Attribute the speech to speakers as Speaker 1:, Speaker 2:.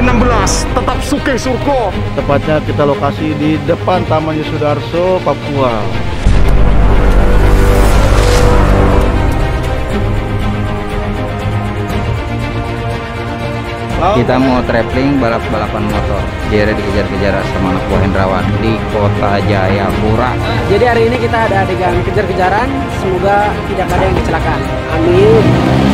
Speaker 1: 16 tetap Suke Surko.
Speaker 2: Tepatnya kita lokasi di depan Taman Yusudarso, Papua.
Speaker 3: Kita mau traveling balap-balapan motor. Jere dikejar-kejar sama anak buah Hendrawan di kota Jayapura.
Speaker 4: Jadi hari ini kita ada adegan kejar-kejaran, semoga tidak ada yang kecelakaan. Amin.